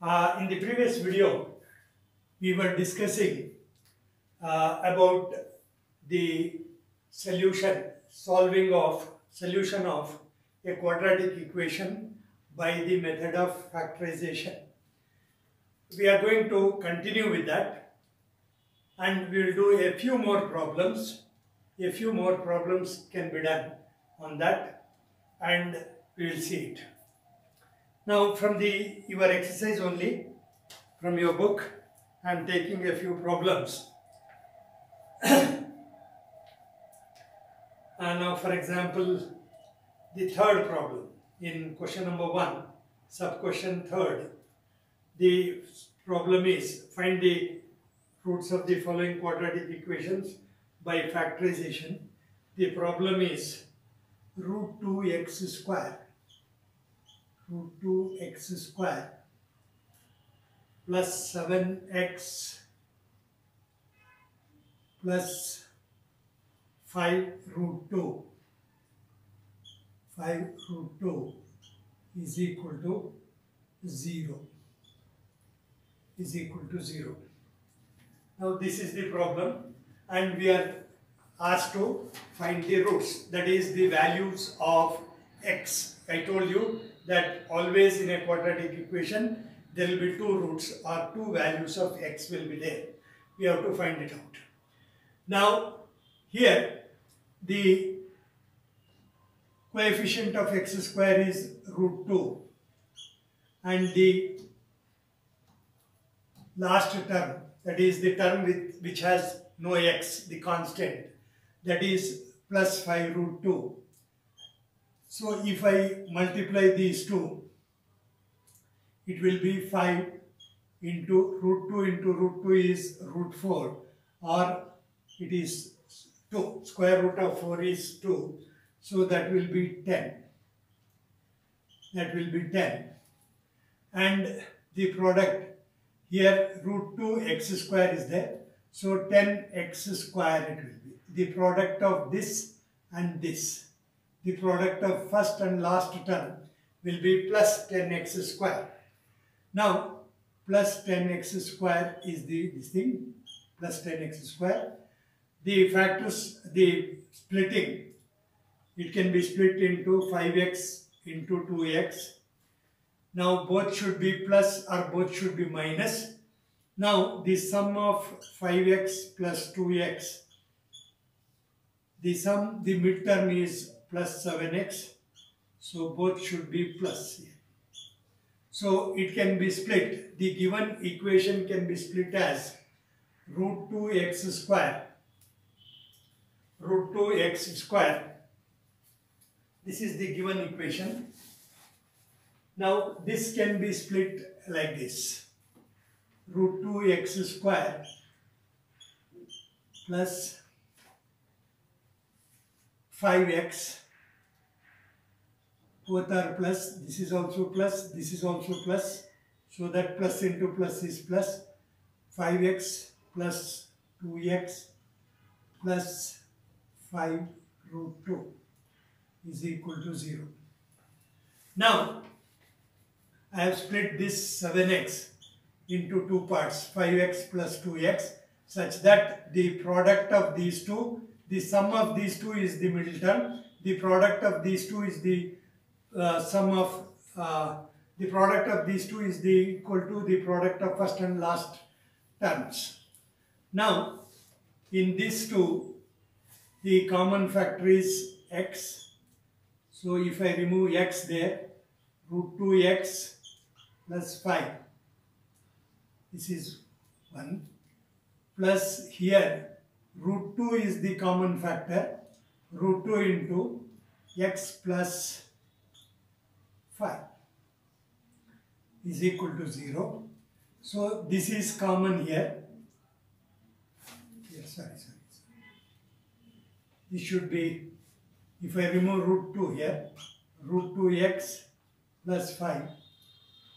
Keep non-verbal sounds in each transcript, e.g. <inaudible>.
Uh, in the previous video, we were discussing uh, about the solution, solving of, solution of a quadratic equation by the method of factorization. We are going to continue with that and we will do a few more problems. A few more problems can be done on that and we will see it. Now from the your exercise only, from your book, I am taking a few problems. <coughs> and now for example, the third problem in question number one, sub question third, the problem is find the roots of the following quadratic equations by factorization. The problem is root 2x square root 2x square plus 7x plus 5 root 2 5 root 2 is equal to 0 is equal to 0 now this is the problem and we are asked to find the roots that is the values of x. I told you that always in a quadratic equation there will be two roots or two values of x will be there. We have to find it out. Now here the coefficient of x square is root 2 and the last term that is the term with which has no x the constant that is plus 5 root 2 so if I multiply these two, it will be 5 into root 2 into root 2 is root 4 or it is 2. Square root of 4 is 2. So that will be 10. That will be 10. And the product here root 2 x square is there. So 10 x square it will be. The product of this and this the product of first and last term will be plus 10x square. Now, plus 10x square is the this thing, plus 10x square. The factors, the splitting, it can be split into 5x into 2x. Now, both should be plus or both should be minus. Now, the sum of 5x plus 2x, the sum, the midterm is plus 7x. So both should be plus here. So it can be split. The given equation can be split as root 2x square. Root 2x square. This is the given equation. Now this can be split like this. Root 2x square plus 5x both are plus this is also plus this is also plus so that plus into plus is plus 5x plus 2x plus 5 root 2 is equal to 0 now I have split this 7x into two parts 5x plus 2x such that the product of these two the sum of these two is the middle term. The product of these two is the uh, sum of uh, the product of these two is the equal to the product of first and last terms. Now, in these two, the common factor is x. So, if I remove x there, root 2x plus 5. This is 1 plus here root 2 is the common factor root 2 into x plus 5 is equal to 0 so this is common here. Yes sorry sorry, sorry. this should be if I remove root 2 here root 2x plus 5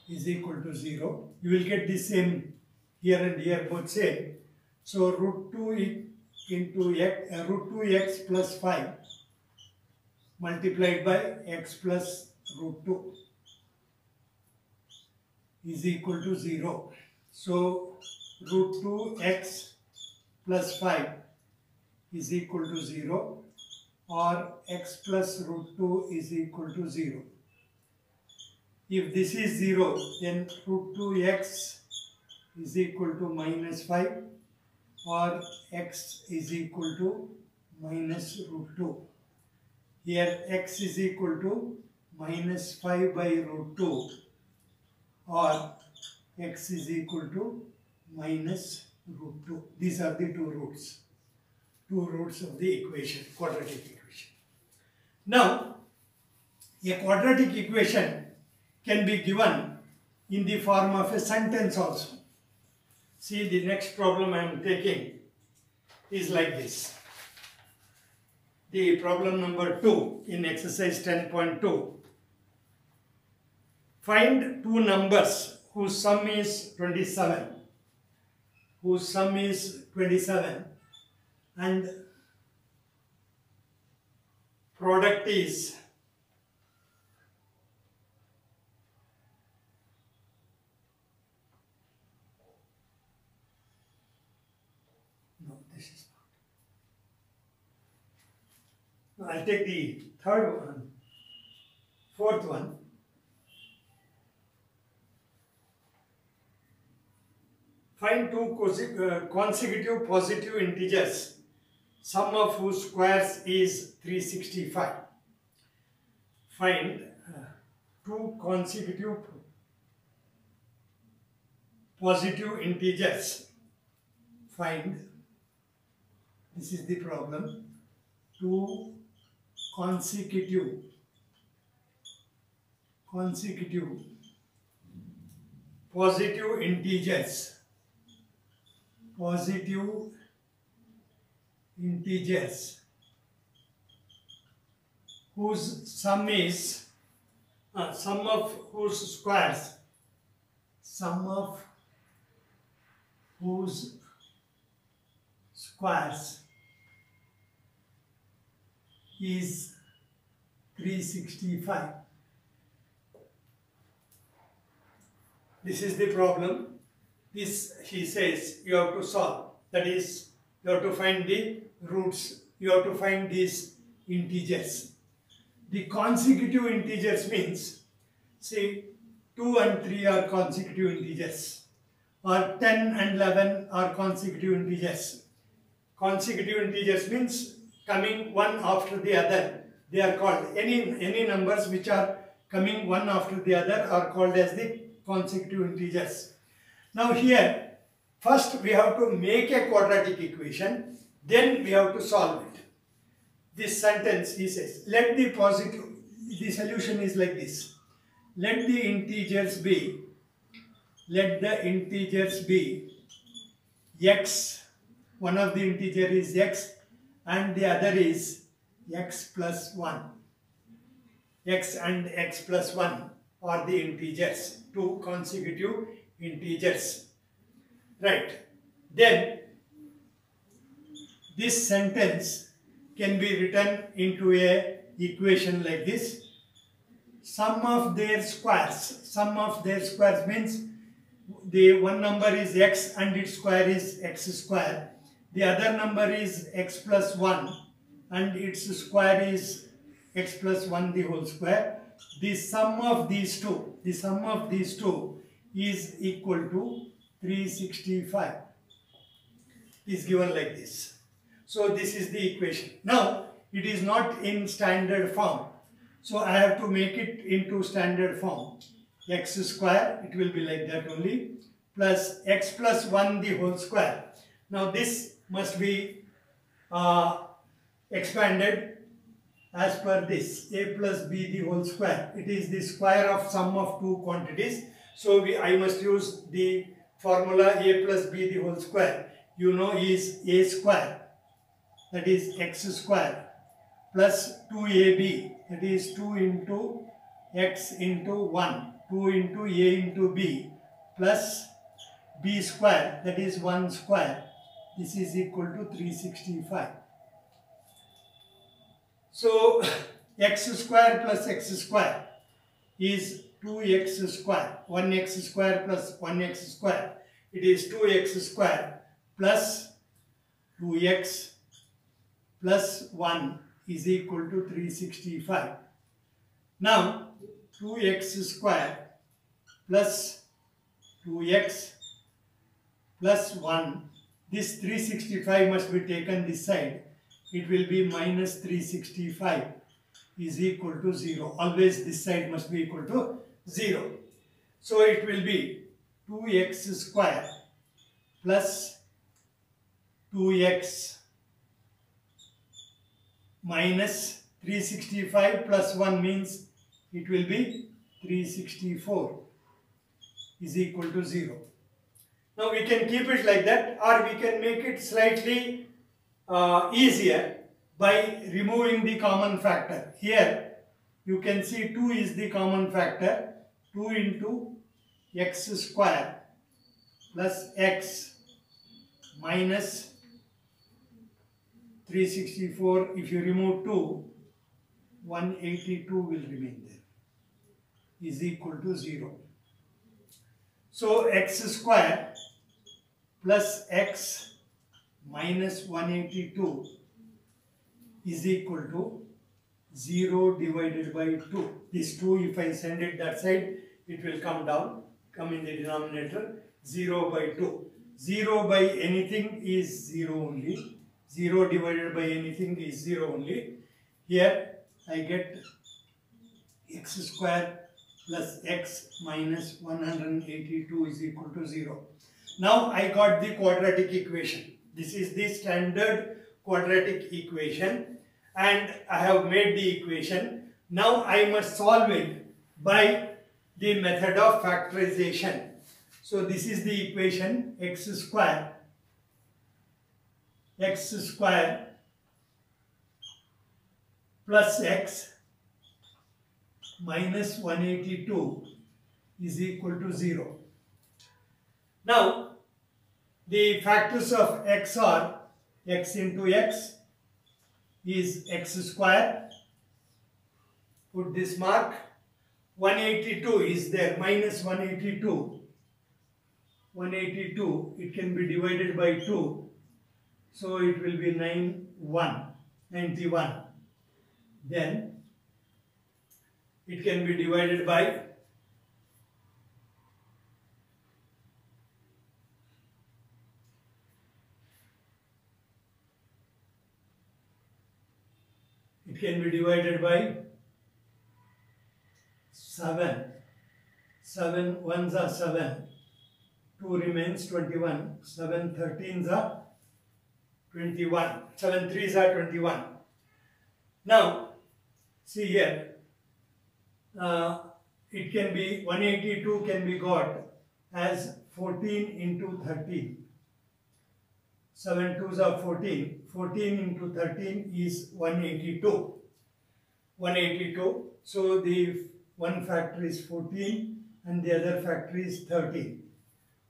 is equal to 0 you will get the same here and here both same. So root 2 into x, uh, root 2x plus 5 multiplied by x plus root 2 is equal to 0. So root 2x plus 5 is equal to 0 or x plus root 2 is equal to 0. If this is 0 then root 2x is equal to minus 5 or x is equal to minus root 2. Here x is equal to minus 5 by root 2 or x is equal to minus root 2. These are the two roots. Two roots of the equation, quadratic equation. Now, a quadratic equation can be given in the form of a sentence also. See the next problem I am taking is like this. The problem number 2 in exercise 10.2. Find two numbers whose sum is 27 whose sum is 27 and product is no this is not. I'll take the third one fourth one Find two uh, consecutive positive integers, sum of whose squares is 365. Find uh, two consecutive positive integers. Find, this is the problem, two consecutive consecutive positive integers positive integers whose sum is uh, sum of whose squares? Sum of whose squares is 365 this is the problem this he says you have to solve. That is, you have to find the roots, you have to find these integers. The consecutive integers means, say 2 and 3 are consecutive integers, or 10 and 11 are consecutive integers. Consecutive integers means coming one after the other. They are called, any, any numbers which are coming one after the other are called as the consecutive integers. Now here, first we have to make a quadratic equation, then we have to solve it. This sentence he says, let the positive, the solution is like this. Let the integers be, let the integers be x, one of the integer is x and the other is x plus 1. x and x plus 1 are the integers, two consecutive integers. Right. Then this sentence can be written into a equation like this. Sum of their squares. Sum of their squares means the one number is x and its square is x square. The other number is x plus 1 and its square is x plus 1 the whole square. The sum of these two, the sum of these two is equal to 365 is given like this. So this is the equation. Now it is not in standard form. So I have to make it into standard form. x square, it will be like that only, plus x plus 1 the whole square. Now this must be uh, expanded as per this a plus b the whole square. It is the square of sum of two quantities so we, I must use the formula a plus b the whole square. You know is a square. That is x square. Plus 2ab that is 2 into x into 1 2 into a into b. Plus b square. That is 1 square. This is equal to 365 so <laughs> x square plus x square is 2x square 1x square plus 1x square. It is 2x square plus 2x plus 1 is equal to 365 now 2x square plus 2x plus 1 this 365 must be taken this side. It will be minus 365 is equal to 0 always this side must be equal to 0 so it will be 2x square plus 2x minus 365 plus 1 means it will be 364 is equal to 0. Now we can keep it like that or we can make it slightly uh, easier by removing the common factor. Here you can see 2 is the common factor 2 into x square plus x minus 364 if you remove 2 182 will remain there is equal to 0 so x square plus x minus 182 is equal to 0 divided by 2 this 2 if I send it that side it will come down come in the denominator 0 by 2 0 by anything is 0 only 0 divided by anything is 0 only. Here I get x square plus x minus 182 is equal to 0. Now I got the quadratic equation. This is the standard quadratic equation and I have made the equation. Now I must solve it by the method of factorization. So this is the equation x square x square plus x minus 182 is equal to 0. Now, the factors of x are x into x is x square. Put this mark. 182 is there, minus 182. 182, it can be divided by 2 so it will be 9, 1, 91. Then it can be divided by can be divided by 7 7 ones are 7 2 remains 21 7 13s are 21. 7 3s are 21. Now, see here, uh, it can be 182 can be got as 14 into 13. 7 2s are 14. 14 into 13 is 182. 182. So the one factor is 14 and the other factor is 13.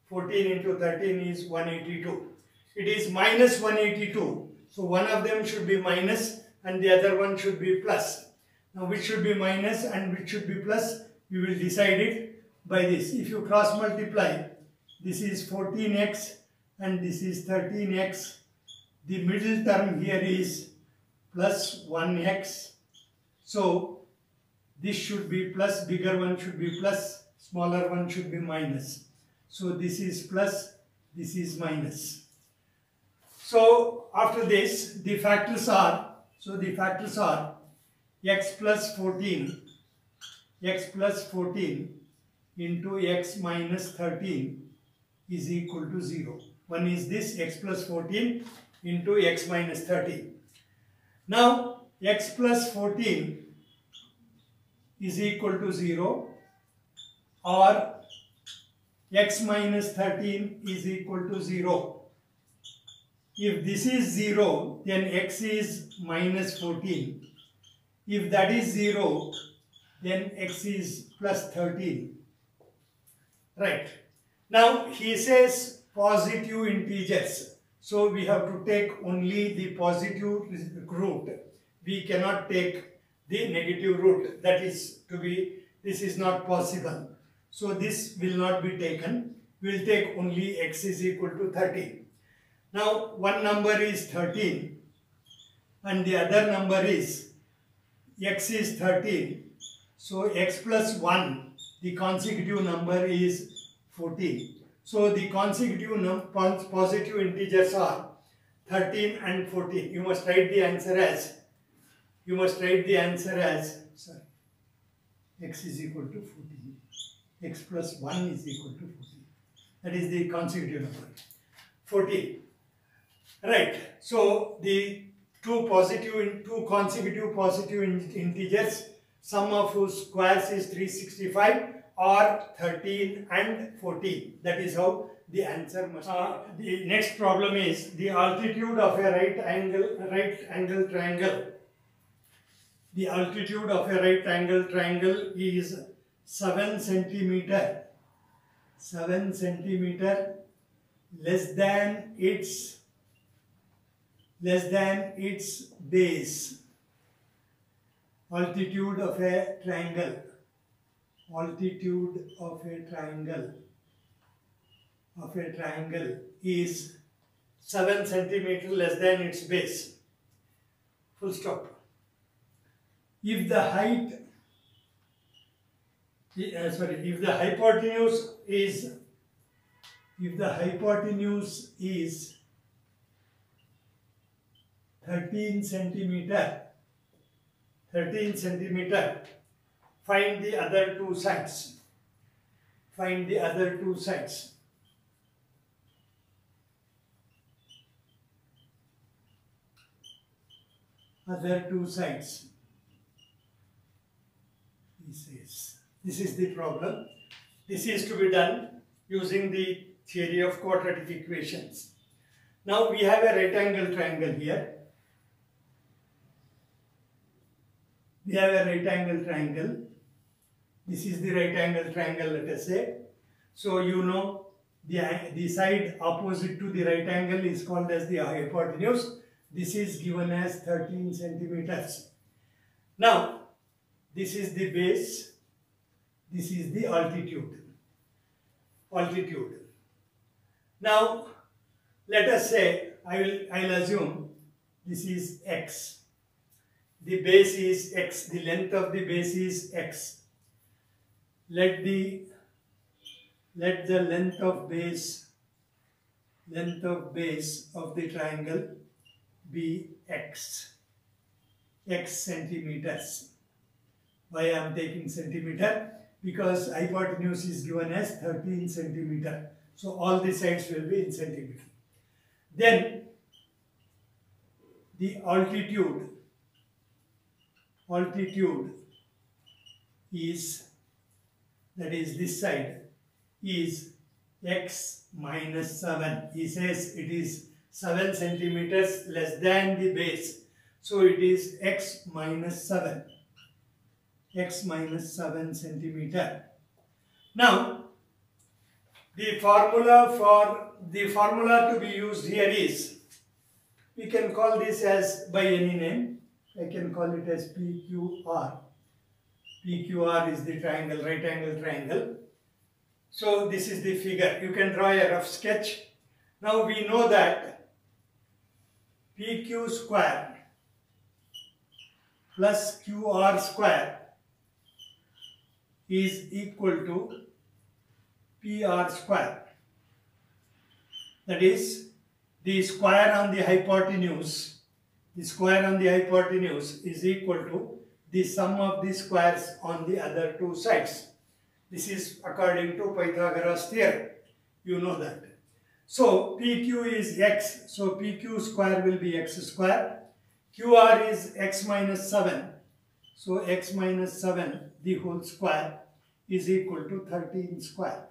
14 into 13 is 182 it is minus 182. So one of them should be minus and the other one should be plus. Now which should be minus and which should be plus, we will decide it by this. If you cross multiply, this is 14x and this is 13x. The middle term here is plus 1x. So this should be plus, bigger one should be plus, smaller one should be minus. So this is plus, this is minus. So after this, the factors are, so the factors are x plus 14, x plus 14 into x minus 13 is equal to 0. One is this x plus 14 into x minus 30. Now x plus 14 is equal to 0 or x minus 13 is equal to 0 if this is 0, then x is minus 14. If that is 0, then x is plus 13. Right. Now he says positive integers. So we have to take only the positive root. We cannot take the negative root. That is to be this is not possible. So this will not be taken. We will take only x is equal to 13. Now one number is 13 and the other number is x is 13. So x plus 1, the consecutive number is 14. So the consecutive positive integers are 13 and 14. You must write the answer as, you must write the answer as, sorry, x is equal to 14. x plus 1 is equal to 14. That is the consecutive number. 14. Right. So the two positive, two consecutive positive integers, sum of whose squares is 365 or 13 and 14. That is how the answer must uh, be. The next problem is the altitude of a right angle, right angle triangle. The altitude of a right angle triangle is 7 centimeter. 7 centimeter less than its less than its base. Altitude of a triangle. Altitude of a triangle of a triangle is 7 centimeter less than its base. Full stop. If the height, uh, sorry, if the hypotenuse is, if the hypotenuse is 13 centimeter, 13 centimeter, find the other two sides. Find the other two sides. Other two sides. This is, this is the problem. This is to be done using the theory of quadratic equations. Now we have a right angle triangle here we have a right angle triangle. This is the right angle triangle, let us say. So you know the, the side opposite to the right angle is called as the hypotenuse. This is given as 13 centimeters. Now, this is the base. This is the altitude. Altitude. Now, let us say, I will, I will assume this is x the base is x, the length of the base is x. Let the let the length of base length of base of the triangle be x x centimeters. Why I am taking centimeter? Because hypotenuse is given as 13 centimeter. So all the sides will be in centimeter. Then the altitude altitude is, that is this side, is x minus 7. He says it is 7 centimeters less than the base. So it is x minus 7. x minus 7 centimeter. Now, the formula for the formula to be used here is, we can call this as by any name, I can call it as PQR. PQR is the triangle, right angle triangle. So this is the figure. You can draw a rough sketch. Now we know that PQ square plus QR square is equal to PR square. That is the square on the hypotenuse the square on the hypotenuse is equal to the sum of the squares on the other two sides. This is according to Pythagoras theorem. You know that. So PQ is x. So PQ square will be x square. QR is x minus 7. So x minus 7 the whole square is equal to 13 square.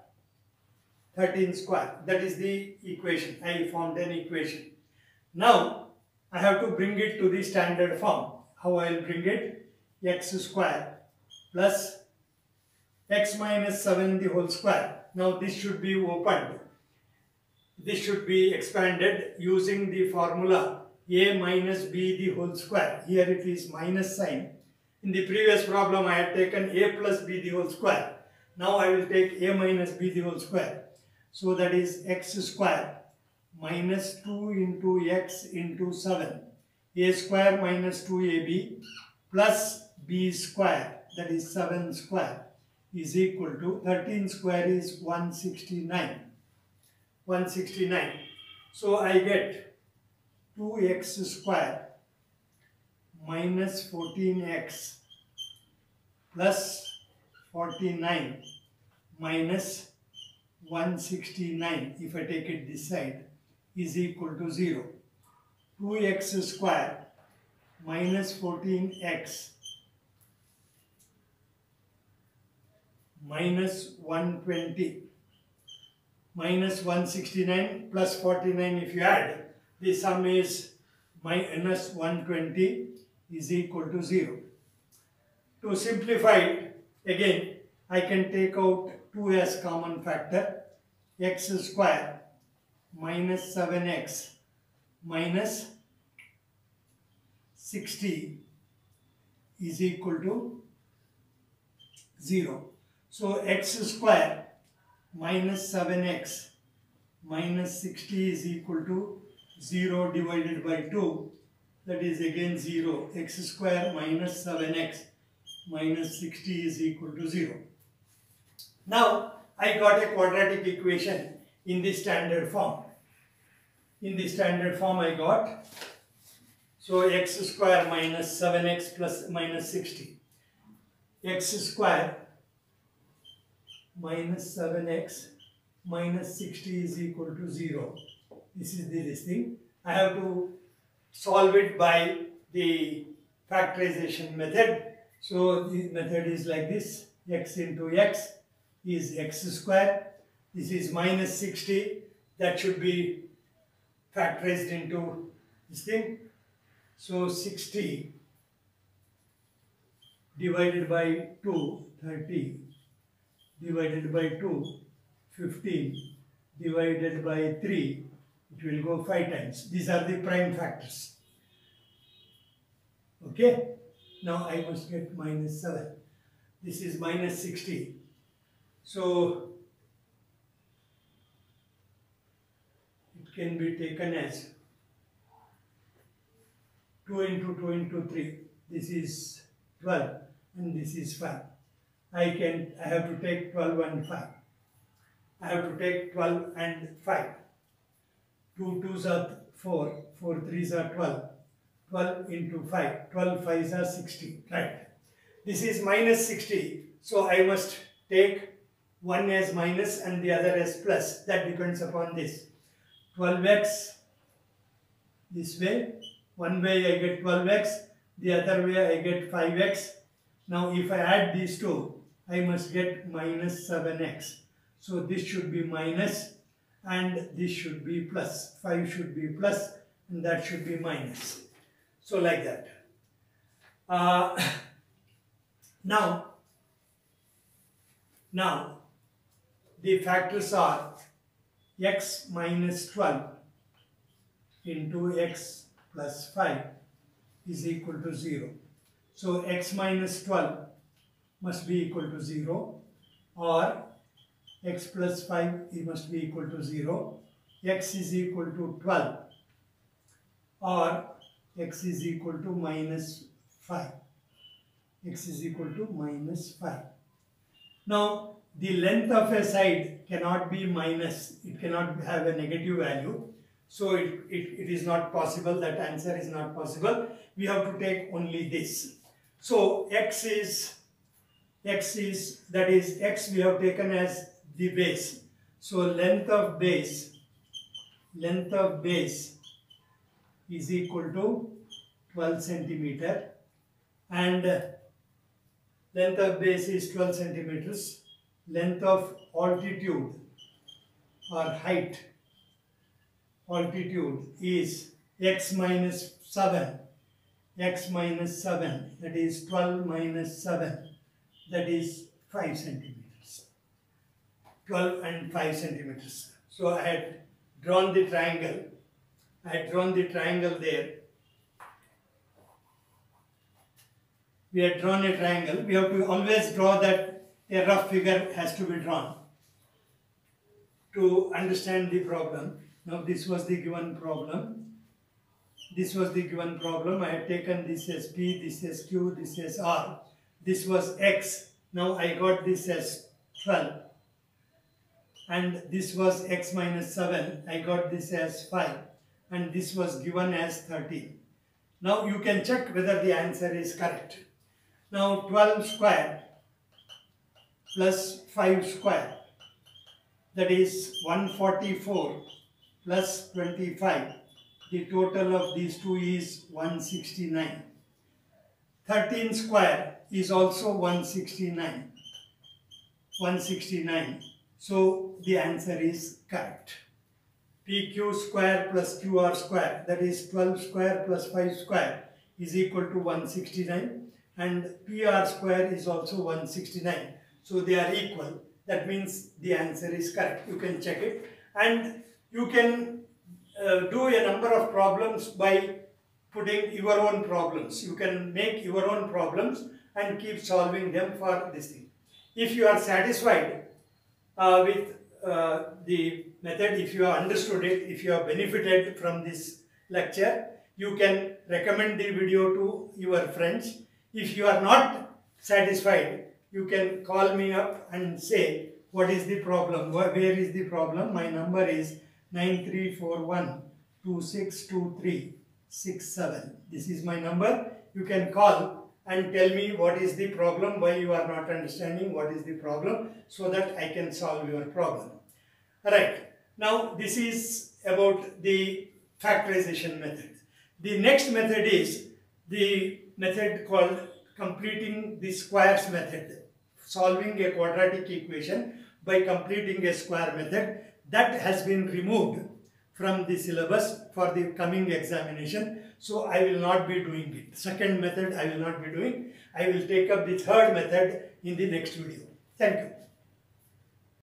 13 square. That is the equation. I found an equation. Now I have to bring it to the standard form. How I will bring it? X square plus x minus 7 the whole square. Now this should be opened. This should be expanded using the formula a minus b the whole square. Here it is minus sign In the previous problem I had taken a plus b the whole square. Now I will take a minus b the whole square. So that is x square minus 2 into x into 7. a square minus 2ab plus b square that is 7 square is equal to 13 square is 169. 169. So I get 2x square minus 14x plus 49 minus 169 if I take it this side is equal to 0. 2x square minus 14x minus 120 minus 169 plus 49 if you add the sum is minus 120 is equal to 0. To simplify again I can take out 2 as common factor x square minus 7x minus 60 is equal to 0. So x square minus 7x minus 60 is equal to 0 divided by 2 that is again 0 x square minus 7x minus 60 is equal to 0. Now I got a quadratic equation in the standard form. In the standard form I got so x square minus 7x plus minus 60 x square minus 7x minus 60 is equal to 0. This is the this thing. I have to solve it by the factorization method. So the method is like this x into x is x square. This is minus 60 that should be factorized into this thing. So 60 divided by 2, 30 divided by 2, 15 divided by 3, it will go 5 times. These are the prime factors. Okay. Now I must get minus 7. This is minus 60. So it can be taken as 2 into 2 into 3. This is 12 and this is 5. I can, I have to take 12 and 5. I have to take 12 and 5. 2 2s are 4, 4 3s are 12. 12 into 5, 12 5s are 60, right. This is minus 60, so I must take one as minus and the other as plus. That depends upon this. 12x this way, one way I get 12x, the other way I get 5x. Now if I add these two, I must get minus 7x. So this should be minus and this should be plus. 5 should be plus and that should be minus. So like that. Uh, <coughs> now, now the factors are x minus 12 into x plus 5 is equal to 0. So x minus 12 must be equal to 0 or x plus 5 it must be equal to 0 x is equal to 12 or x is equal to minus 5 x is equal to minus 5 now the length of a side cannot be minus it cannot have a negative value. So it, it, it is not possible that answer is not possible. We have to take only this. So x is x is, that is x we have taken as the base. So length of base, length of base is equal to 12 centimeter and length of base is 12 centimeters. Length of altitude or height altitude is x minus 7 x minus 7 that is 12 minus 7 that is 5 centimeters. 12 and 5 centimeters. So I had drawn the triangle. I had drawn the triangle there. we had drawn a triangle. We have to always draw that a rough figure has to be drawn to understand the problem. Now this was the given problem. This was the given problem. I had taken this as P, this as Q, this as R. This was X. Now I got this as 12. And this was X minus 7. I got this as 5. And this was given as 13. Now you can check whether the answer is correct. Now 12 square plus 5 square that is 144 plus 25 the total of these two is 169 13 square is also 169 169 so the answer is correct. Pq square plus qr square that is 12 square plus 5 square is equal to 169 and pr square is also 169 so they are equal. That means the answer is correct. You can check it. And you can uh, do a number of problems by putting your own problems. You can make your own problems and keep solving them for this thing. If you are satisfied uh, with uh, the method, if you have understood it, if you have benefited from this lecture, you can recommend the video to your friends. If you are not satisfied, you can call me up and say what is the problem, where is the problem. My number is 9341 262367. This is my number. You can call and tell me what is the problem, why you are not understanding what is the problem so that I can solve your problem. Alright, now this is about the factorization method. The next method is the method called completing the squares method, solving a quadratic equation by completing a square method that has been removed from the syllabus for the coming examination. So I will not be doing it. Second method I will not be doing. I will take up the third method in the next video. Thank you.